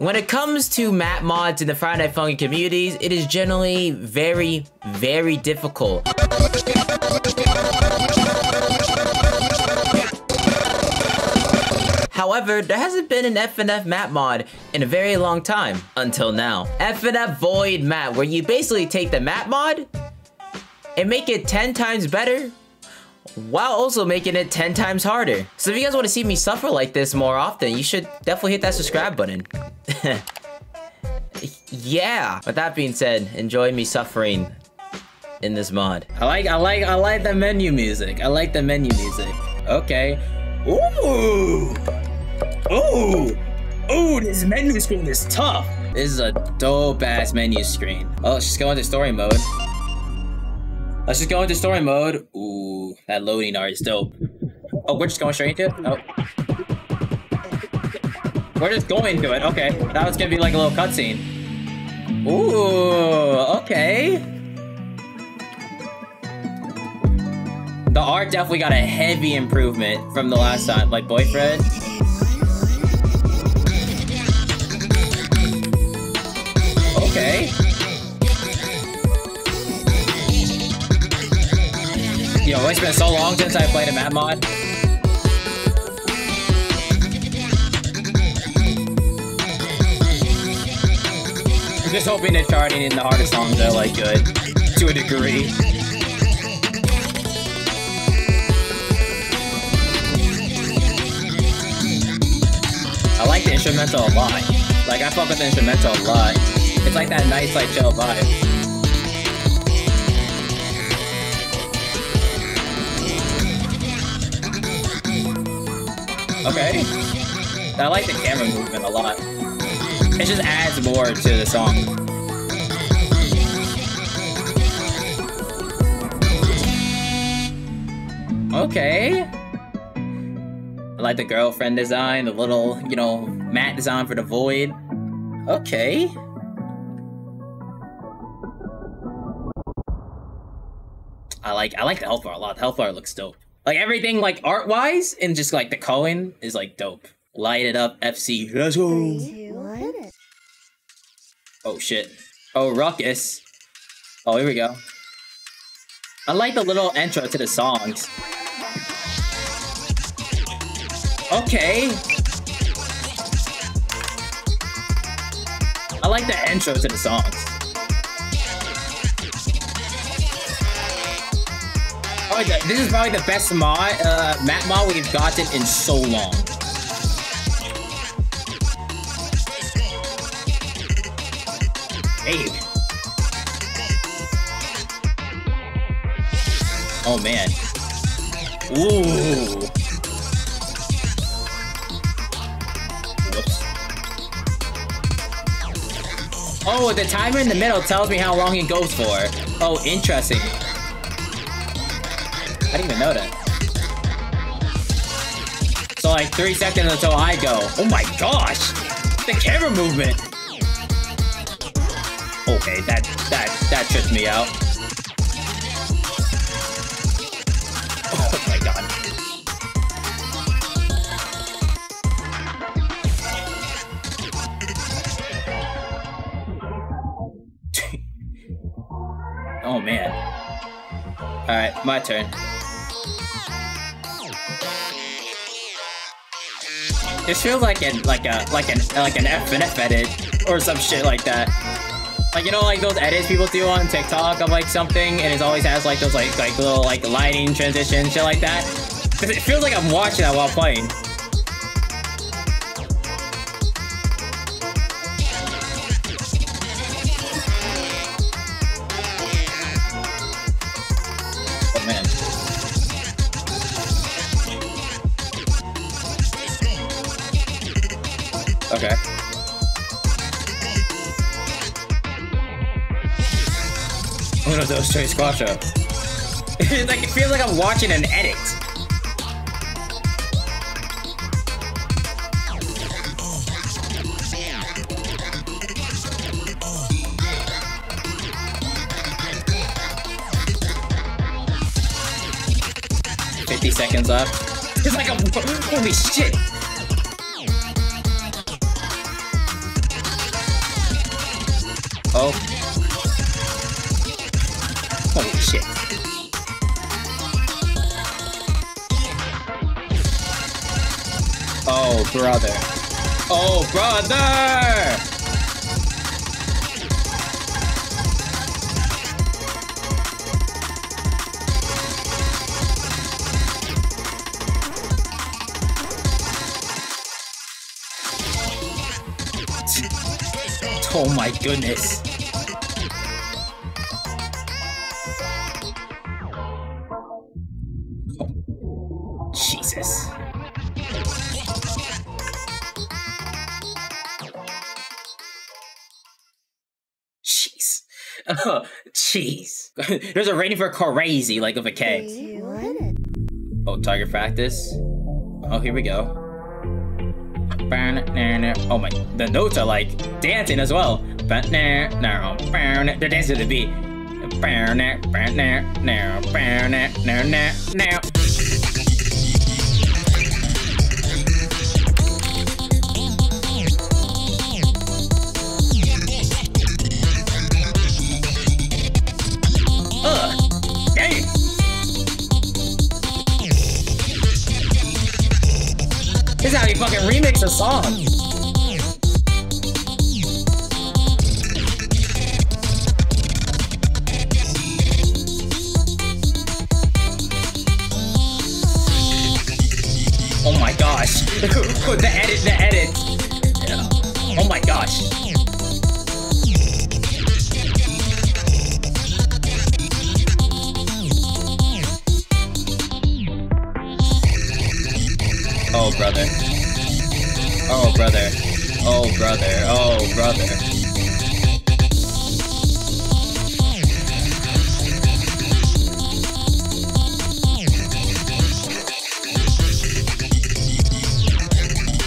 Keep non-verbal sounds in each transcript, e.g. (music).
When it comes to Matt mods in the Friday Night Funkin' communities, it is generally very, very difficult. However, there hasn't been an FNF Matt mod in a very long time, until now. FNF Voiid Matt, where you basically take the Matt mod and make it 10 times better while also making it 10 times harder. So if you guys want to see me suffer like this more often, you should definitely hit that subscribe button. (laughs) yeah. With that being said, enjoy me suffering in this mod. I like, I like, I like the menu music. I like the menu music. Okay. Ooh. Ooh. Ooh, this menu screen is tough. This is a dope ass menu screen. Oh, let's just go into story mode. Let's just go into story mode. Ooh, that loading art is dope. Oh, we're just going straight into it? Oh. We're just going into it. Okay. That was gonna be like a little cutscene. Ooh, okay. The art definitely got a heavy improvement from the last time. Like, boyfriend. Okay. Yo, it's been so long since I played a Matt mod. I'm just hoping that charting in the hardest songs are like good to a degree. I like the instrumental a lot. Like I fuck with the instrumental a lot. It's like that nice like chill vibe. Okay. I like the camera movement a lot. It just adds more to the song. Okay. I like the girlfriend design, the little, you know, Matt design for the void. Okay. I like I like the bar a lot. The bar looks dope. Like everything like art wise and just like the Cohen is like dope. Light it up, FC. Let's go. Oh shit. Oh ruckus. Oh here we go. I like the little intro to the songs. Okay. I like the intro to the songs. Oh, this is probably the best mod, uh, Matt mod we've gotten in so long. Hey. Oh man. Ooh. Oh, the timer in the middle tells me how long it goes for. Oh, interesting. I didn't even know that. So like three seconds until I go. Oh my gosh! The camera movement! Okay, that that that tripped me out. Oh my god. (laughs) oh man. Alright, my turn. This feels like an like a like an like an FNF edit or some shit like that. Like you know like those edits people do on TikTok of like something and it always has like those like like little like lighting transitions shit like that. It feels like I'm watching that while playing. Straight squash up. (laughs) like it feels like I'm watching an edit. Fifty seconds left. It's like a holy shit. Brother. Oh, brother! Oh my goodness. Oh, (laughs) jeez. (laughs) There's a rating for crazy, like of a K. Oh, target practice. Oh, here we go. Oh my, the notes are like dancing as well. They're dancing to the beat. This is how you fucking remix a song. Oh my gosh. the edit, the edit. Oh my gosh. Oh brother. Oh brother. Oh brother. Oh brother.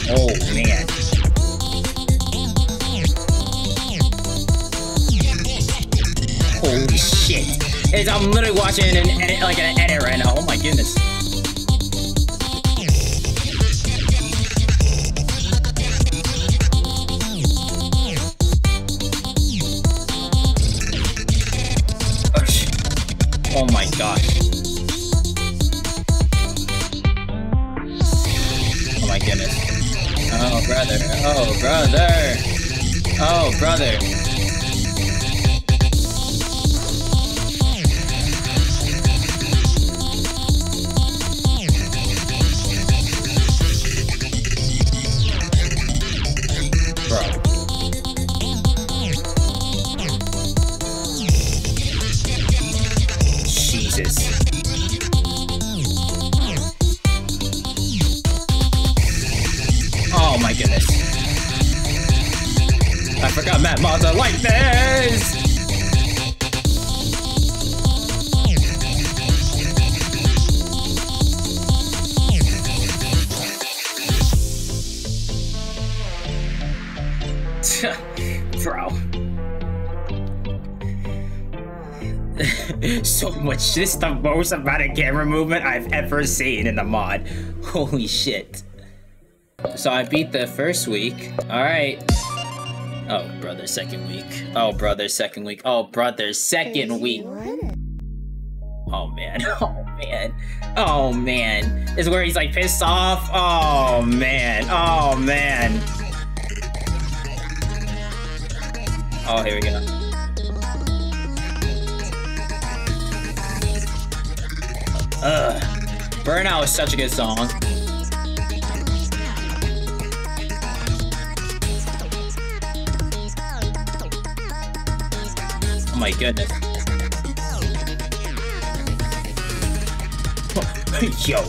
Oh man. Holy shit. It's, I'm literally watching an edit, like an edit right now. Oh my goodness. Goodness. Oh brother. Oh brother. Oh brother. Mazza! Bro. (laughs) (laughs) so much. This is the most amount of camera movement I've ever seen in the mod. (laughs) Holy shit. So I beat the first week. Alright. Oh, brother, second week. Oh, brother, second week. Oh, brother, second week. Oh, (laughs) oh, man. Oh, man. Oh, man. This is where he's like pissed off. Oh, man. Oh, man. Oh, here we go. Ugh. Burnout is such a good song. My goodness. (laughs) Yo.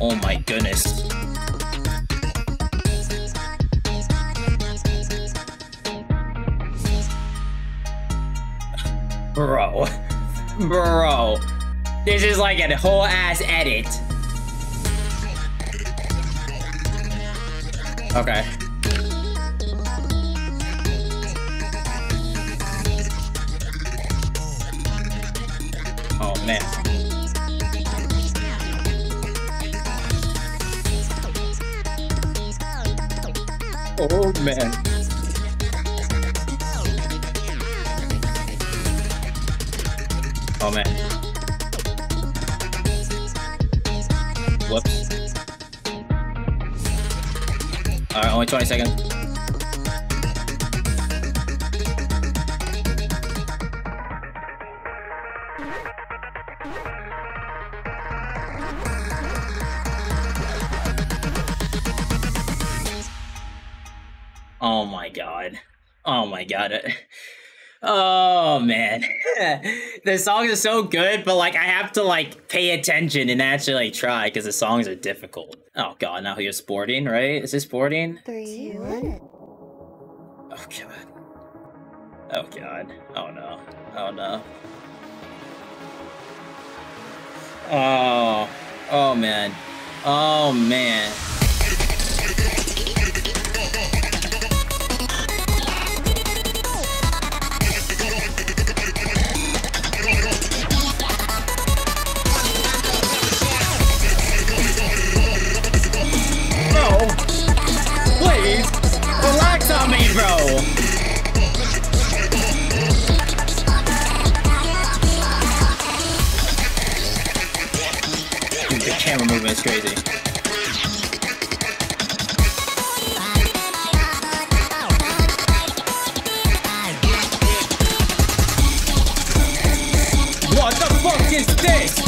Oh my goodness. Bro. (laughs) Bro. This is like a whole ass edit. Okay. Oh man. Oh man. Oh man. Whoops. Only 20 seconds. Oh my god. Oh my god. (laughs) Oh man. (laughs) the songs are so good, but like I have to like pay attention and actually like try because the songs are difficult. Oh god, now you're sporting, right? Is this sporting? Three, two, one. Oh god. Oh god. Oh no. Oh no. Oh. Oh man. Oh man. Relax on me, bro. Dude, the camera movement is crazy. What the fuck is this?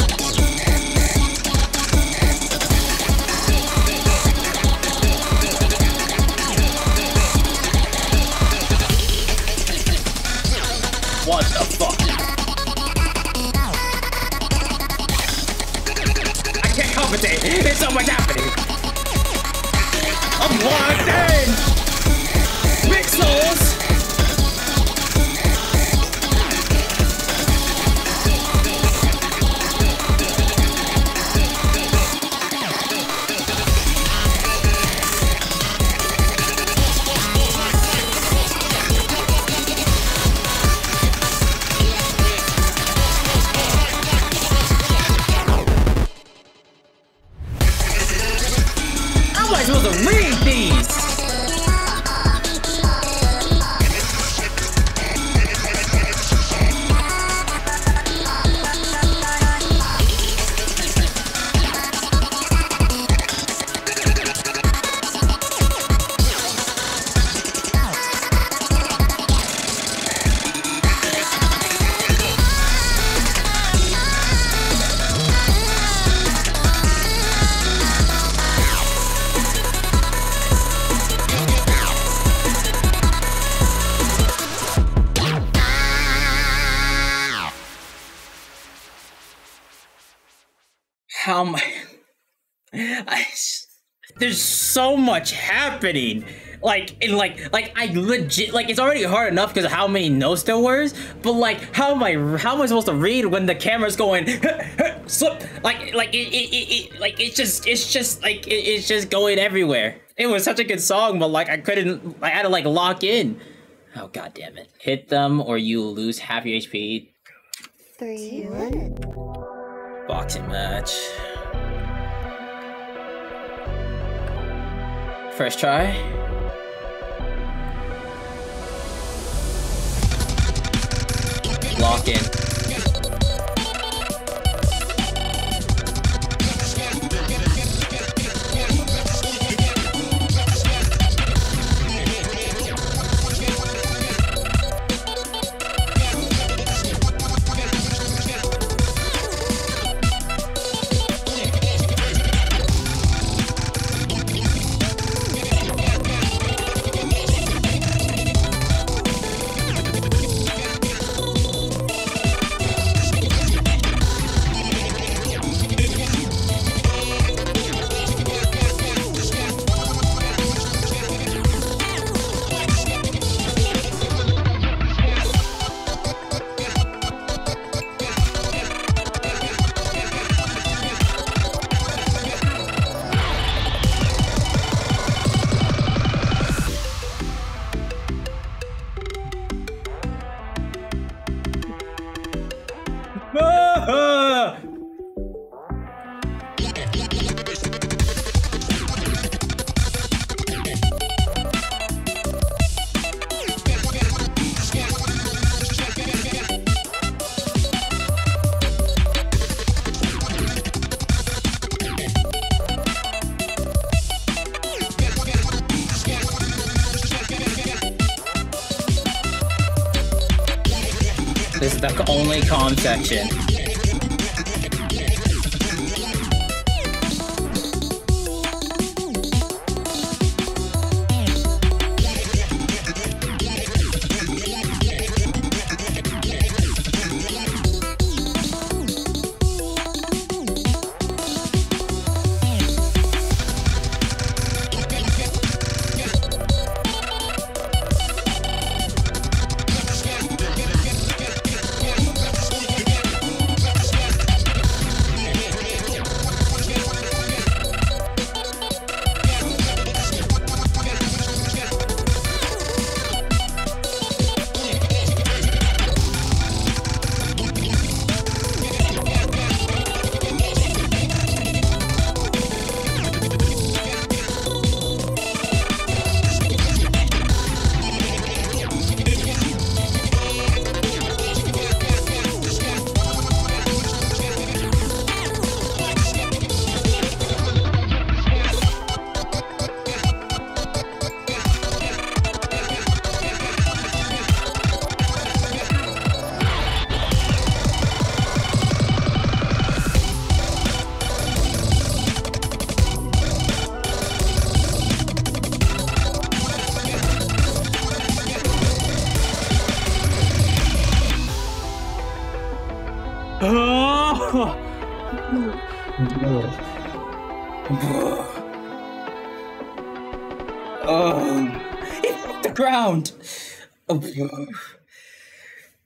There's so much happening. Like, in like, like I legit, like it's already hard enough because of how many notes there was. But like, how am I? How am I supposed to read when the camera's going (laughs) slip? Like, like it, it, it, it like it's just, it's just like it, it's just going everywhere. It was such a good song, but like I couldn't. I had to like lock in. Oh god damn it! Hit them or you lose half your HP. Three, two, one. Boxing match. First try. Lock in. The only calm section.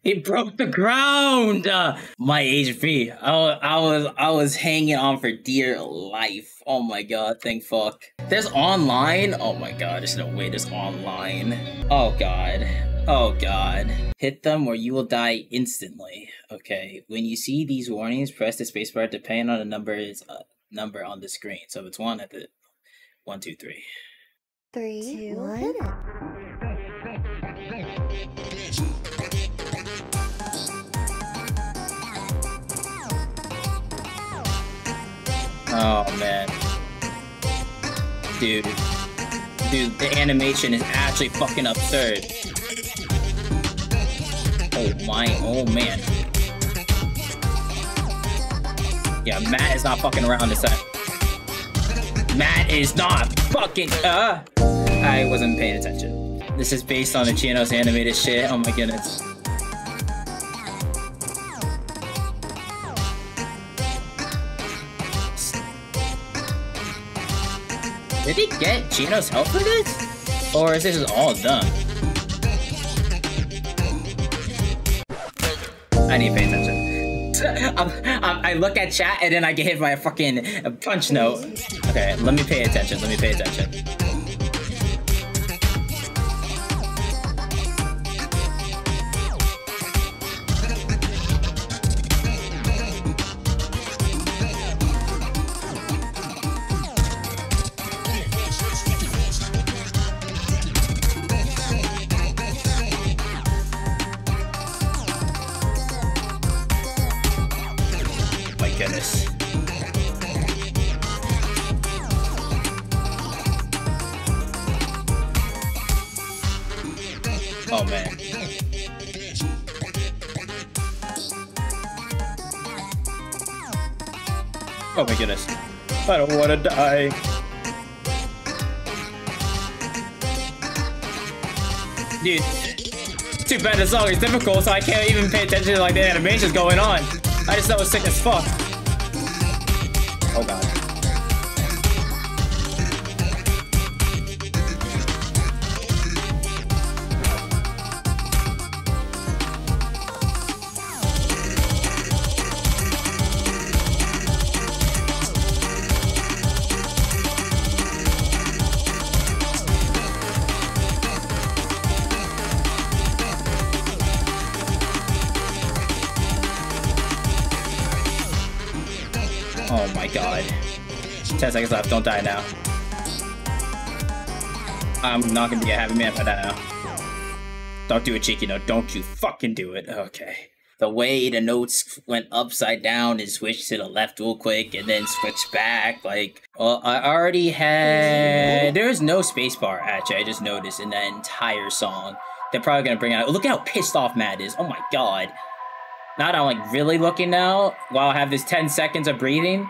It broke the ground. Uh, my HP. I, wa- I was I was hanging on for dear life. Oh my god, thank fuck. There's online. Oh my god, there's no way there's online. Oh god. Oh god. Hit them or you will die instantly. Okay. When you see these warnings, press the spacebar depending on the number is uh, number on the screen. So if it's one at the one, two, three. Three, two, one. Oh man. Dude. Dude, the animation is actually fucking absurd. Oh my, oh man. Yeah, Matt is not fucking around this time. Matt is not fucking, uh. I wasn't paying attention. This is based on the Chinos animated shit. Oh my goodness. Did he get Chino's help for this? Or is this all done? I need to pay attention. I'm- (laughs) um, I'm- um, I look at chat and then I get hit by a fucking punch note. Okay, let me pay attention. Let me pay attention. Oh man. Oh my goodness. I don't want to die. Dude, too bad the song is difficult, so I can't even pay attention to like the animations going on. I just know it's sick as fuck. Don't die now. I'm not gonna be a happy man if I die now. Don't do it, cheeky No, Don't you fucking do it. Okay. The way the notes went upside down and switched to the left real quick and then switched back. Like, well, I already had. There is no spacebar, actually. I just noticed in that entire song. They're probably gonna bring out. Look at how pissed off Matt is. Oh my god. Not I'm like really looking now while I have this 10 seconds of breathing.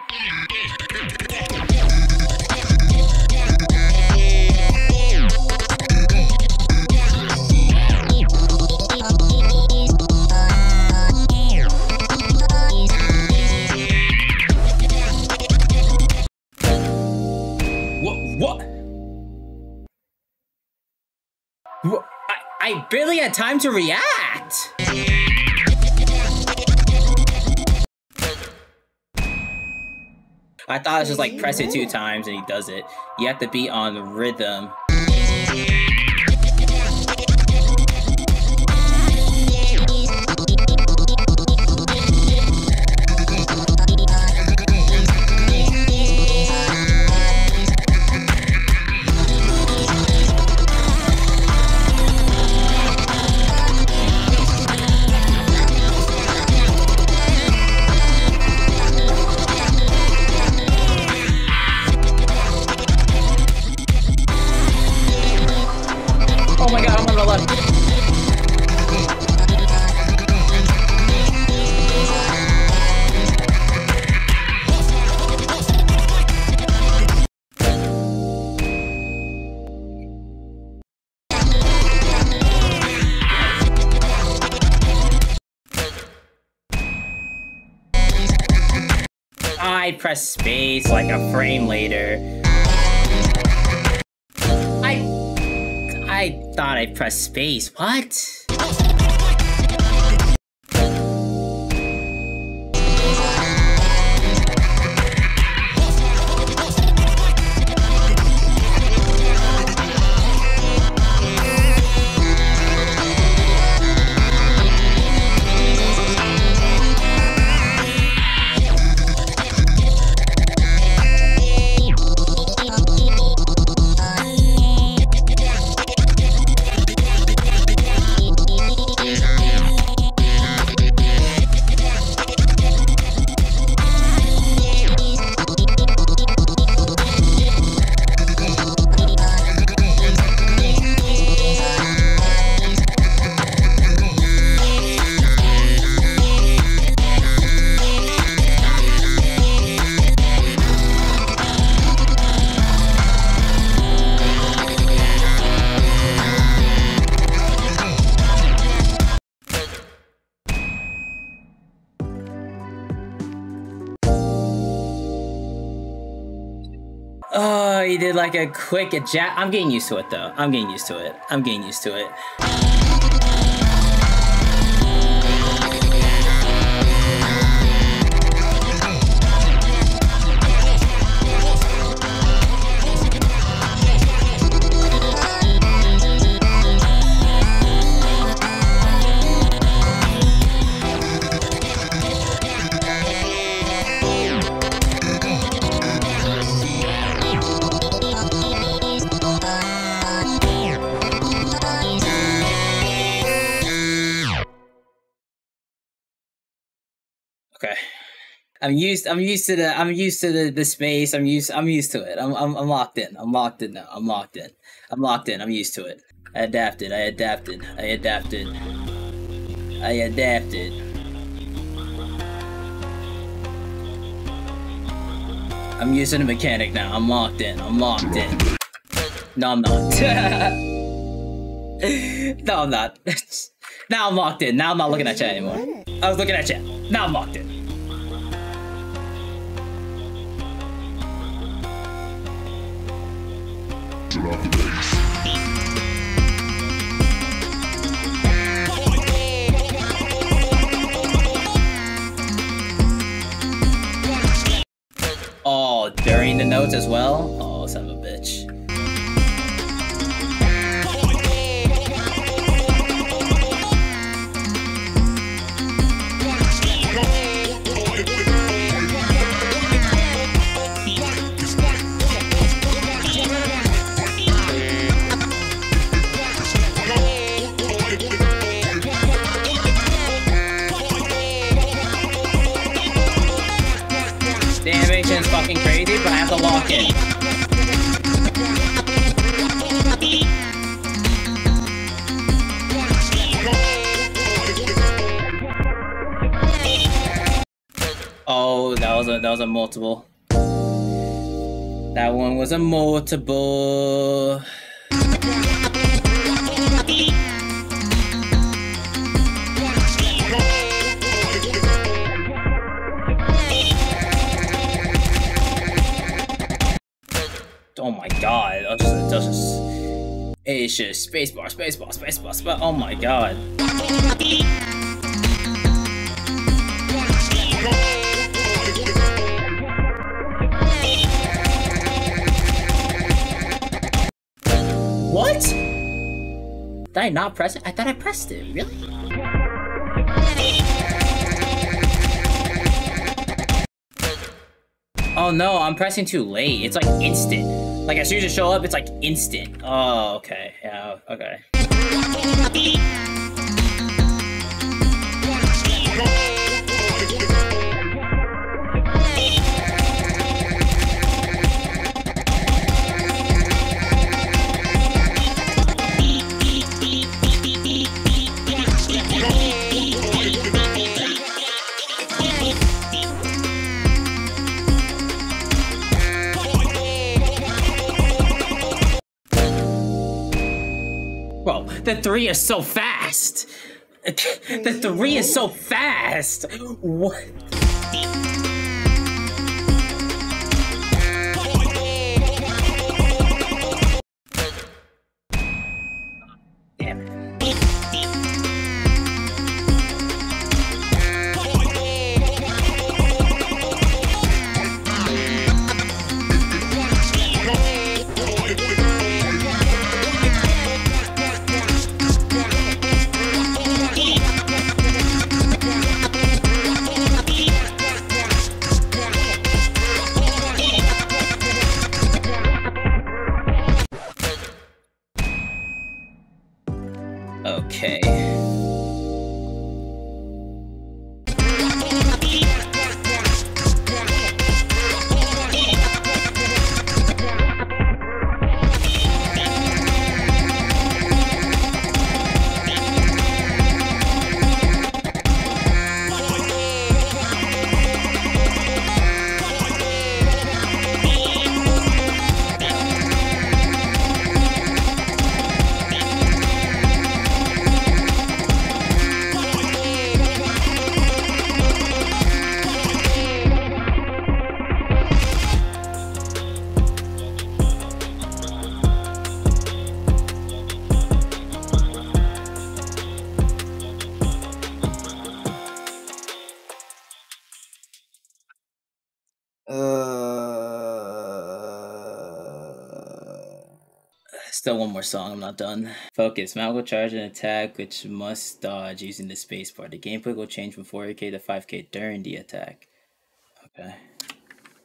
I, barely had time to react. I thought it was just like press it two times and he does it. You have to be on rhythm. Press space like a frame later. I I thought I pressed space. What? Did like a quick eject. I'm getting used to it though. I'm getting used to it. I'm getting used to it. I'm used. I'm used to the. I'm used to the, the space. I'm used. I'm used to it. I'm, I'm. I'm locked in. I'm locked in now. I'm locked in. I'm locked in. I'm used to it. I adapted. I adapted. I adapted. I adapted. I'm using the mechanic now. I'm locked in. I'm locked in. No, I'm not. (laughs) no, I'm not. (laughs) now I'm locked in. Now I'm not looking at you anymore. I was looking at you. Now I'm locked in. Oh, during the notes as well? Oh, son of a bitch. I have. Oh, that was a that was a multiple. That one was a multiple. Just spacebar, spacebar, spacebar, spacebar, oh my god. What? Did I not press it? I thought I pressed it, really? Oh no, I'm pressing too late. It's like instant. Like as soon as you show up, it's like instant. Oh, okay. Yeah, okay. The three is so fast. (laughs) The three is so fast. What? Still one more song, I'm not done. Focus. Matt will charge an attack which must dodge using the spacebar. The gameplay will change from 4K to 5K during the attack. Okay.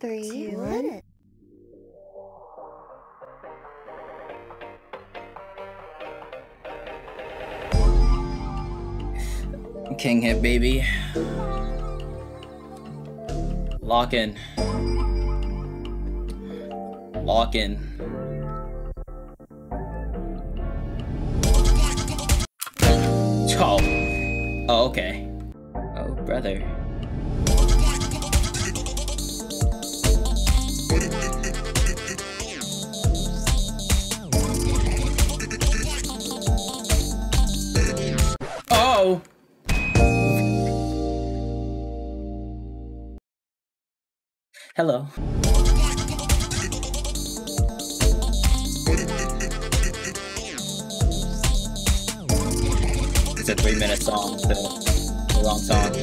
Three, two, one. King hit, baby. Lock in. Lock in. Okay. Oh, brother. Oh! Hello. Minute song, so a long song.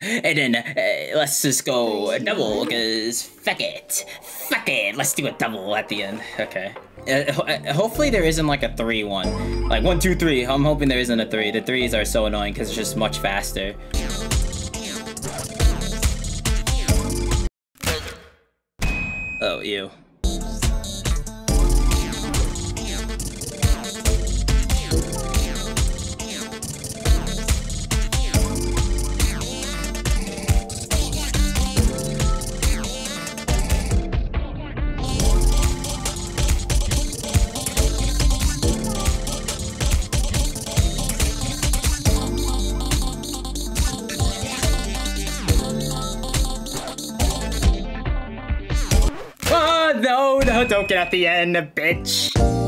And then uh, let's just go a double, because fuck it. Fuck it. Let's do a double at the end. Okay. Uh, ho- uh, hopefully there isn't like a three one. Like one, two, three. I'm hoping there isn't a three. The threes are so annoying because it's just much faster. Get at the end, of bitch.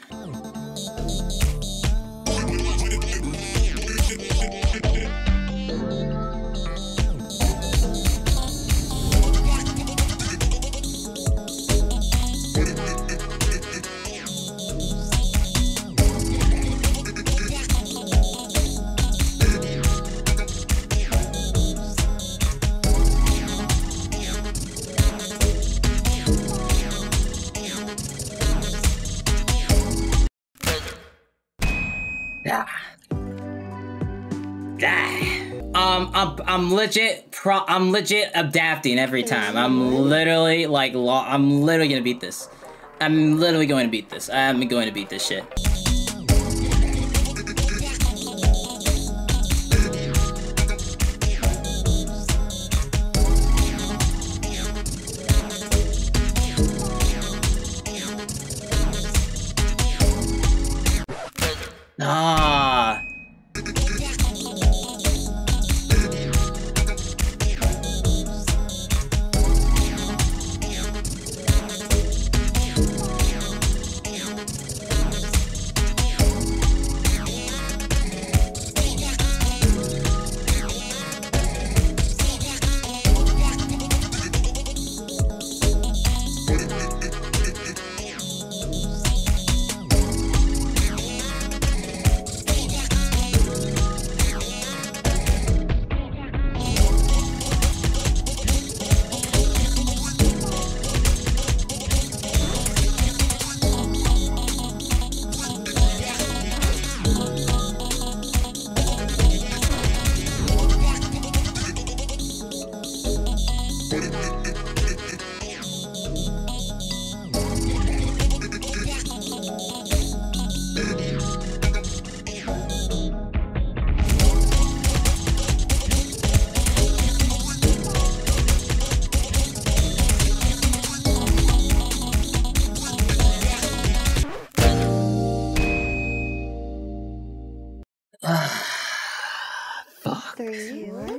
I'm, legit pro, I'm legit adapting every time. I'm literally like, I'm literally gonna beat this. I'm literally going to beat this. I'm going to beat this shit. Three minutes.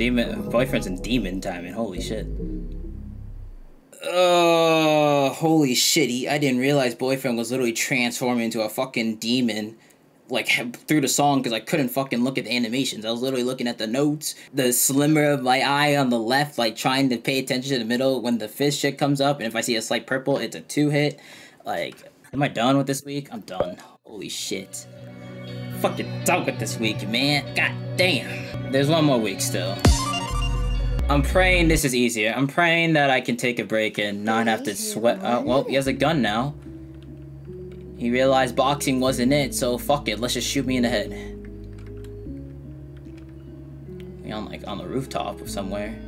Demon boyfriend's in demon timing. Holy shit. Oh. holy shit! I didn't realize boyfriend was literally transforming into a fucking demon like through the song because I couldn't fucking look at the animations. I was literally looking at the notes, the slimmer of my eye on the left, like trying to pay attention to the middle when the fizz shit comes up, and if I see a slight purple, it's a two hit. Like, am I done with this week? I'm done. Holy shit. Fucking done with this week, man. God damn. There's one more week still. I'm praying this is easier. I'm praying that I can take a break and not have to sweat. Uh, well, he has a gun now. He realized boxing wasn't it, so fuck it, let's just shoot me in the head. Me on like on the rooftop of somewhere.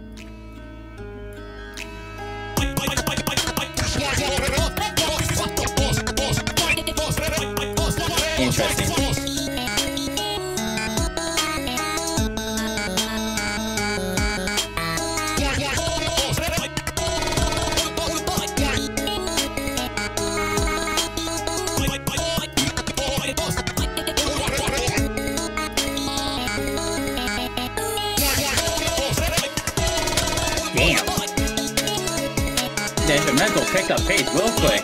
Interesting. Picked up pace real quick.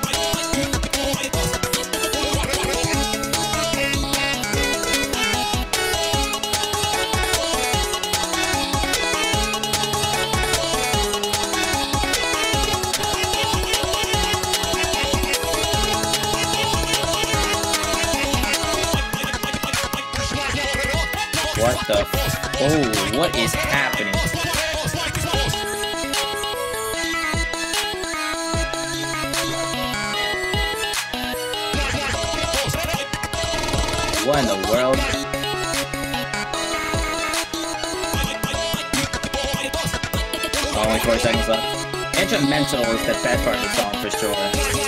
What the? Oh, what is happening? Only four seconds left. Instrumental is the best part of the song for sure.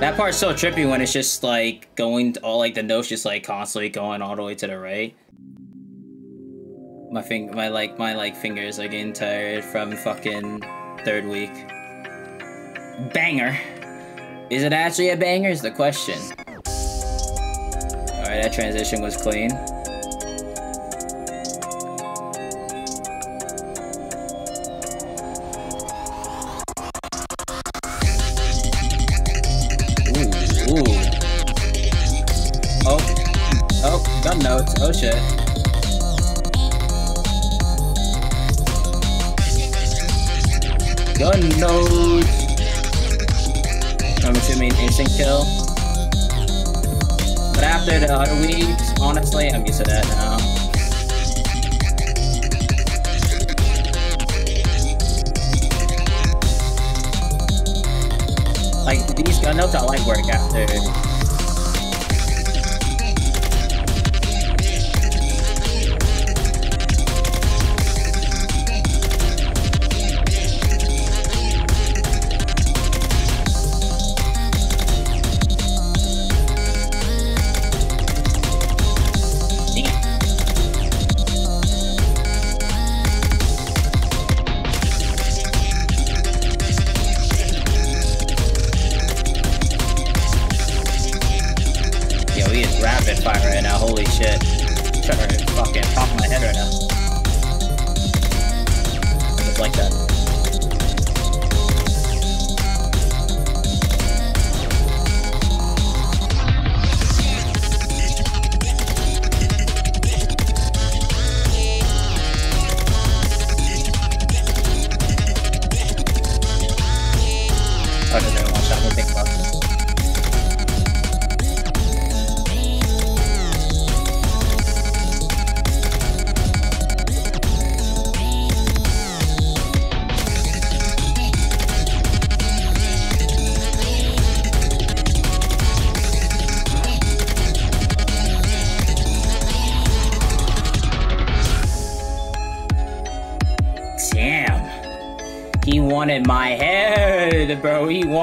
That part's so trippy when it's just like going all like the notes just like constantly going all the way to the right. My fing my like my like fingers are getting tired from fucking third week. Banger. Is it actually a banger is the question. Alright, that transition was clean. Gun notes. I'm assuming instant kill. But after the other weeks, honestly, I'm used to that now. Like, these gun notes I like work after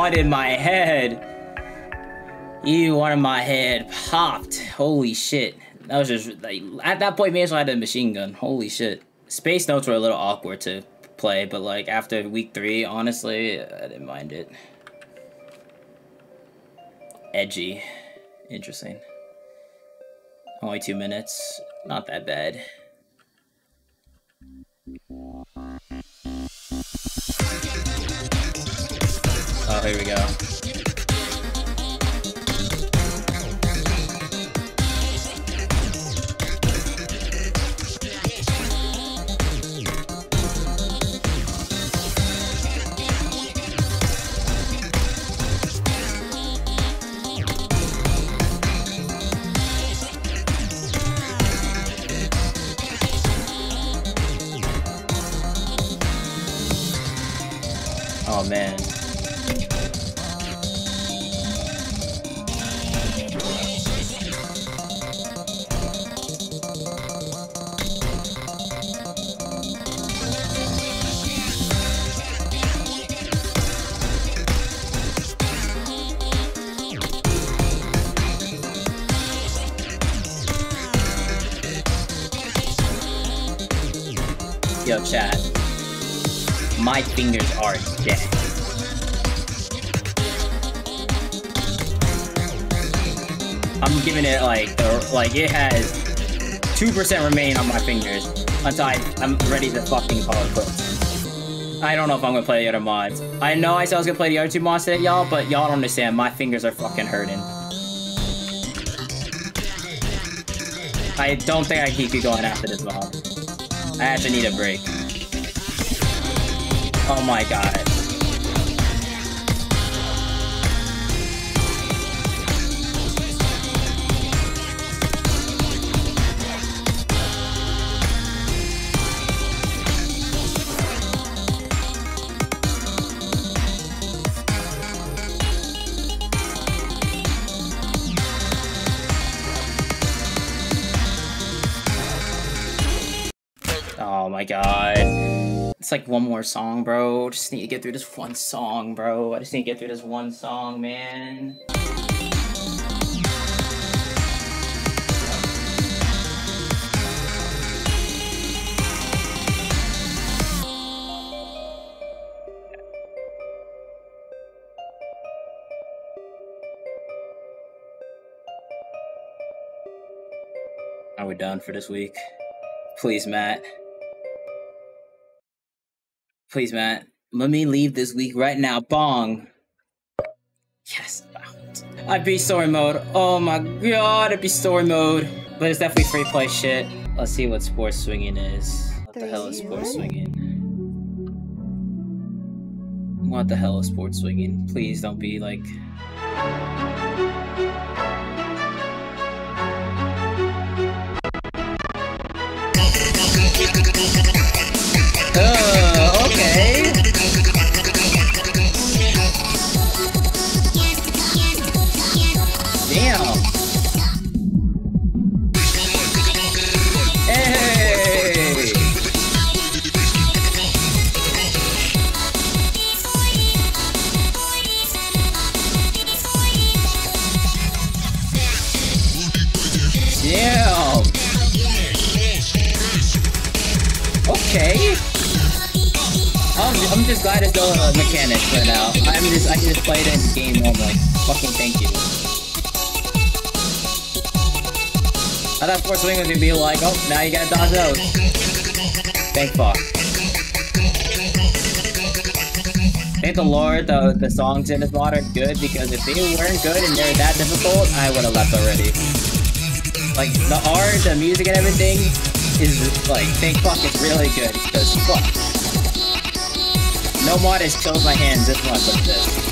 wanted my head. He wanted my head popped. Holy shit. That was just like at that point, Mason had a machine gun. Holy shit. Space notes were a little awkward to play, but like after week three, honestly, I didn't mind it. Edgy. Interesting. Only two minutes. Not that bad. Here we go. Oh man. My fingers are dead. I'm giving it like like it has two percent remain on my fingers until I, I'm ready to fucking call it quits. I don't know if I'm gonna play the other mods. I know I said I was gonna play the other two mods today, y'all, but y'all don't understand. My fingers are fucking hurting. I don't think I can keep going after this mod. I actually need a break. Oh my god. Like one more song, bro. Just need to get through this one song, bro. I just need to get through this one song, man. Are we done for this week? Please, Matt. Please, Matt. Let me leave this week right now. Bong. Yes. I beat story mode. Oh my god, I beat story mode. But it's definitely free play shit. Let's see what sports swinging is. What the hell is sports swinging? What the hell is sports swinging? Please don't be like. Uh, okay. Glad it's no uh, mechanics right now. I'm just I can just play in game normally. Fucking thank you. I thought Wing was gonna be like, oh, now you gotta dodge those. Thank fuck. Thank the Lord, the, the songs in this mod are good because if they weren't good and they're that difficult, I would have left already. Like, the art, the music and everything is, like, thank fuck it's really good because fuck. No mod has killed my hands this much like this.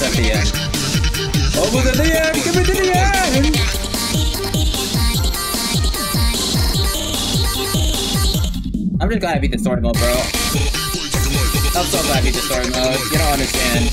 At the end. Almost the end! Give me to the end! I'm just glad I beat the story mode, bro. I'm so glad I beat the story mode. You don't understand.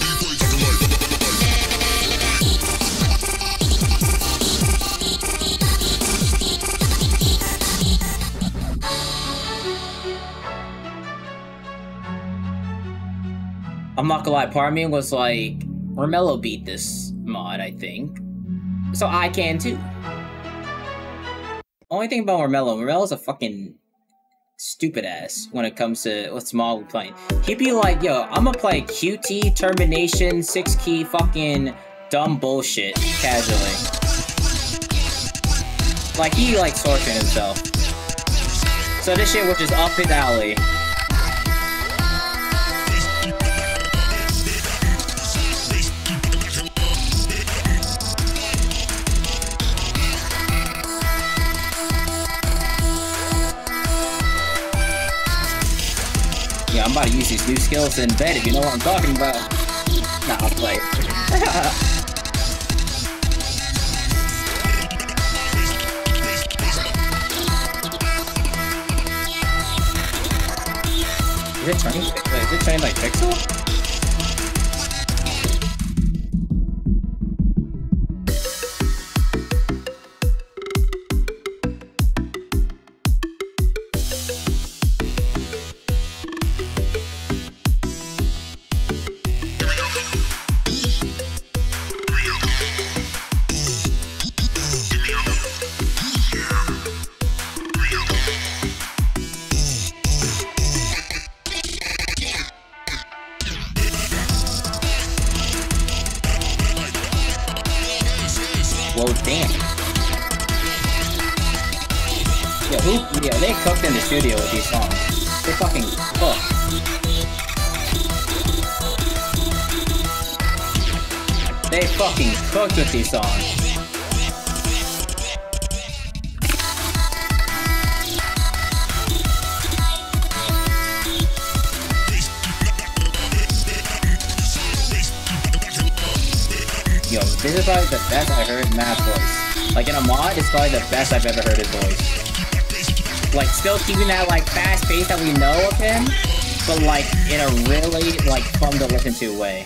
I'm not gonna lie, part of me was like, Romello beat this mod, I think. So I can too. Only thing about Romello, Romello's a fucking stupid ass when it comes to what small playing. He'd be like, yo, I'm gonna play QT, termination, six key, fucking dumb bullshit casually. Like he like torturing himself. So this shit was just up his alley. Use these new skills in bed if you know what I'm talking about. Nah, I'll play. (laughs) Is it turning? Wait, uh, is it turning like pixel? Cooked with these songs. Yo, this is probably the best I heard Matt's voice. Like in a mod, it's probably the best I've ever heard his voice. Like still keeping that like fast pace that we know of him, but like in a really like fun to listen to way.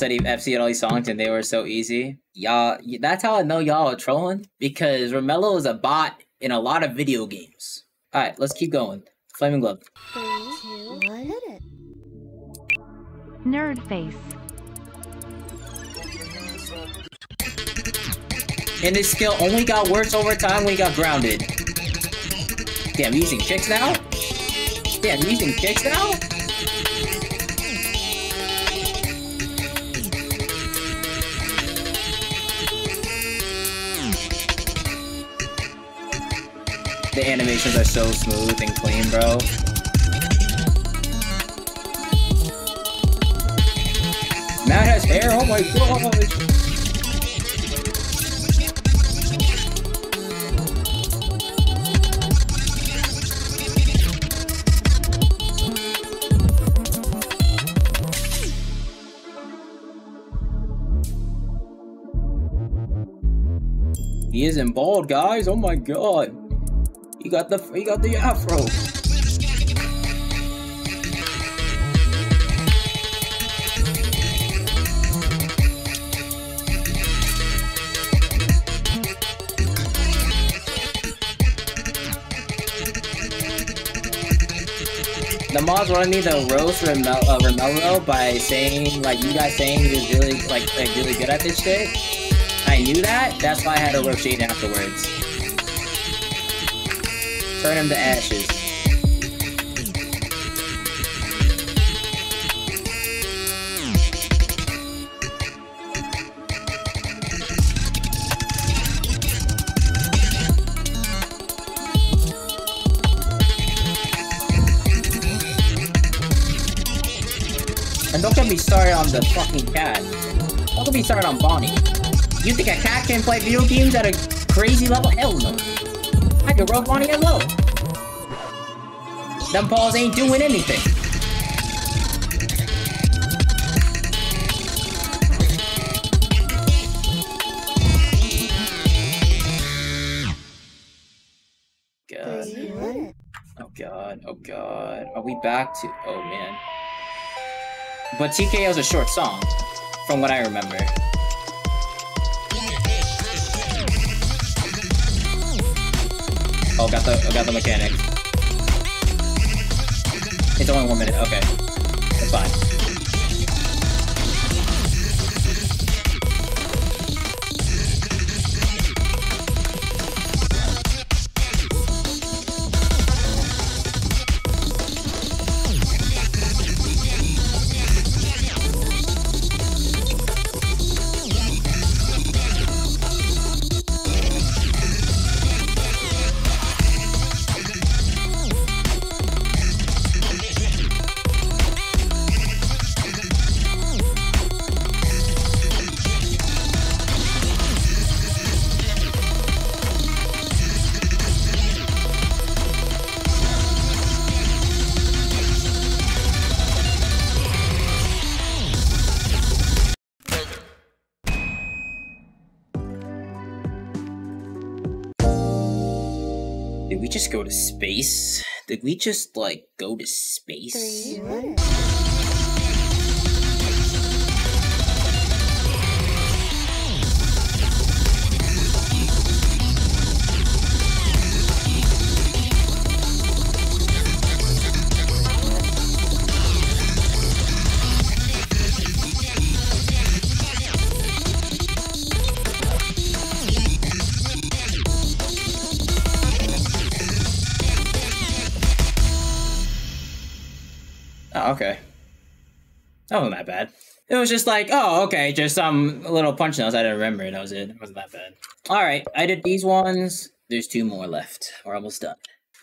Said he FC all these songs and they were so easy. Y'all, that's how I know y'all are trolling because Romello is a bot in a lot of video games. All right, let's keep going. Flaming Glove. Three, two, one. Nerd face. And his skill only got worse over time when he got grounded. Damn, you using kicks now? Damn, you using kicks now? The animations are so smooth and clean, bro. Matt has hair, oh my gosh! He isn't bald, guys. Oh my god. You got the you got the afro. The mods wanted me to roast Ramel- uh, by saying, like, you guys saying he was really, like, like, really good at this shit. I knew that. That's why I had to roast Jaden afterwards. Turn him to ashes. And don't get me started on the fucking cat. Don't get me started on Bonnie. You think a cat can play video games at a crazy level? Hell no. I could roll Bonnie as well. Them balls ain't doing anything. God. Oh god, oh god. Are we back to oh man. But TKO is a short song, from what I remember. Oh got the oh, got the mechanic. It's only one minute, okay. That's fine. Space? Did we just like go to space? Three That wasn't that bad. It was just like, oh, okay, just some little punch notes I didn't remember, that was it. It wasn't that bad. All right, I did these ones. There's two more left. We're almost done.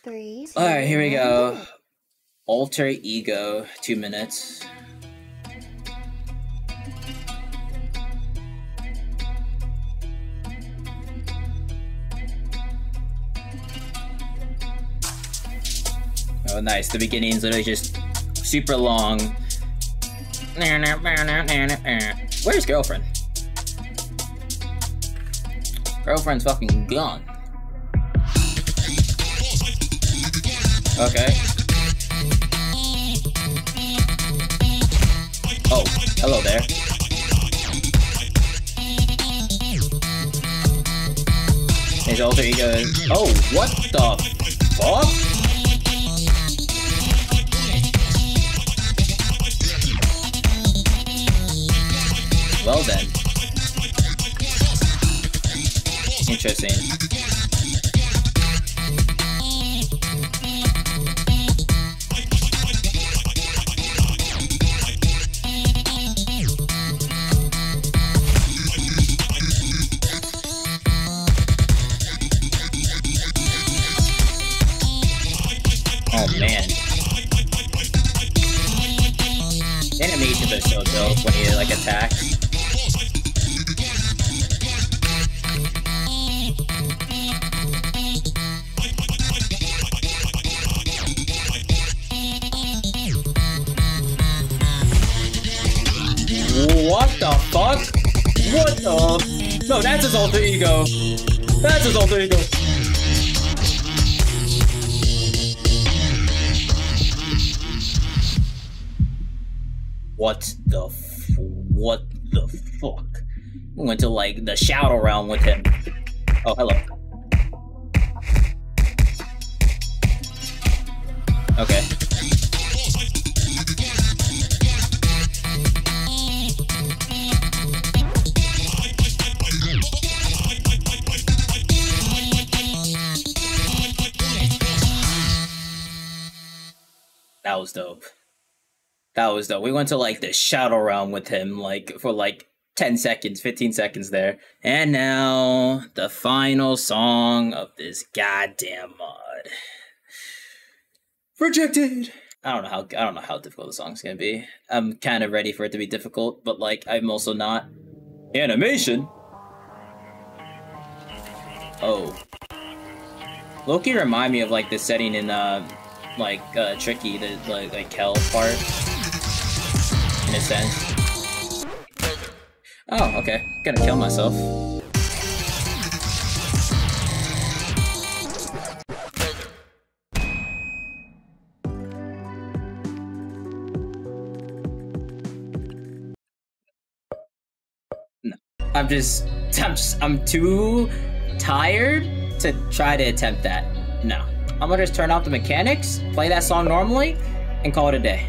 Three. All right, here we go. Alter ego, two minutes. Oh, nice. The beginning's literally just super long. Where's girlfriend? Girlfriend's fucking gone. Okay. Oh, hello there. His alter ego. is- Oh, what the fuck? Well then. Interesting. Oh that's his alter ego. That's his alter ego. What the what the fuck? We went to like the shadow realm with him. Oh, hello. Okay. That was dope. That was dope. We went to like the shadow realm with him, like for like 10 seconds, 15 seconds there. And now the final song of this goddamn mod. Rejected! I don't know how I don't know how difficult the song's gonna be. I'm kind of ready for it to be difficult, but like I'm also not. Animation. Oh. Loki remind me of like the setting in uh like uh Tricky, the like like part. In a sense. Oh, okay. Gotta kill myself. No. I'm just, (laughs) I'm just, I'm too tired to try to attempt that. No. I'm gonna just turn off the mechanics, play that song normally, and call it a day.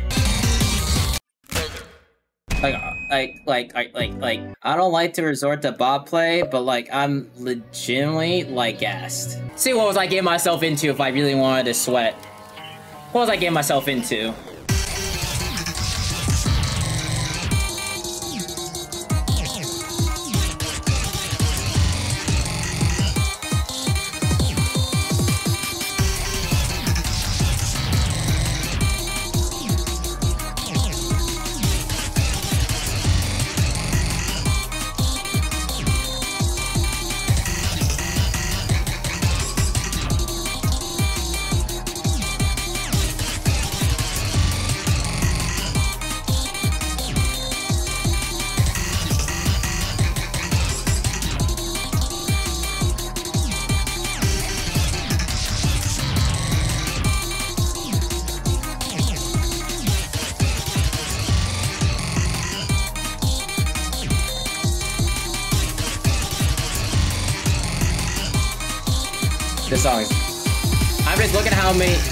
Like, uh, like, like, like, like, like, I don't like to resort to bot play, but like, I'm legitimately like gassed. See what was I getting myself into if I really wanted to sweat? What was I getting myself into? Song. I'm just looking at how many.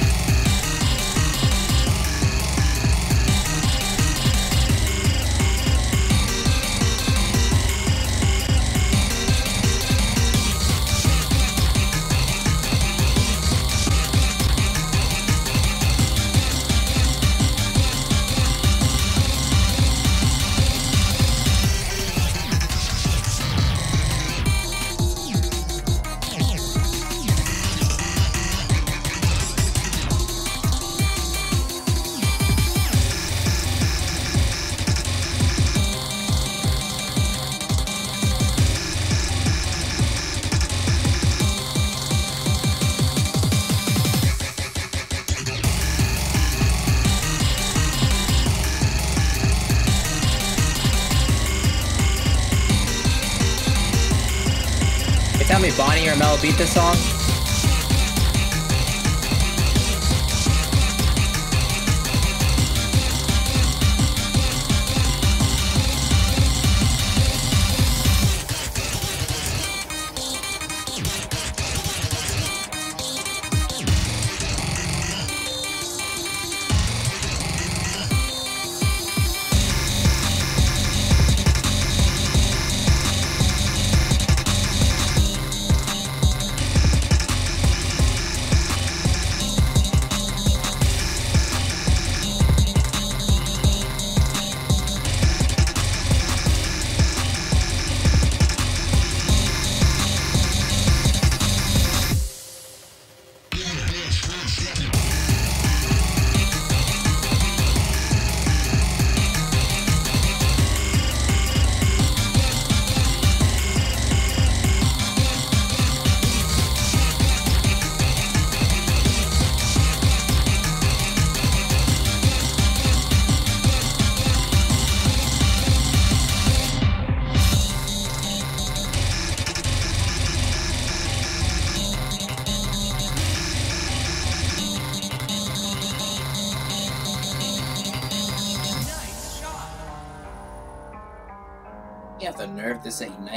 Mel beat this song?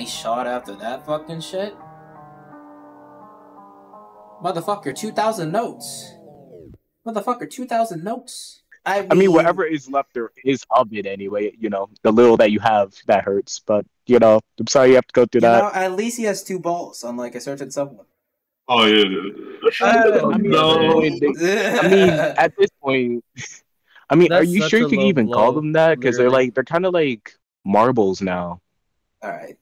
Shot after that fucking shit? Motherfucker, 2,000 notes. Motherfucker, 2,000 notes. I mean, I mean, whatever is left there is of it anyway. You know, the little that you have that hurts, but you know, I'm sorry you have to go through that. know, at least he has two balls, unlike a certain someone. Oh yeah. (laughs) I mean, (laughs) no. I mean, at this point, I mean, are you sure you can low even call them that? Because they're like they're kind of like marbles now. Alright.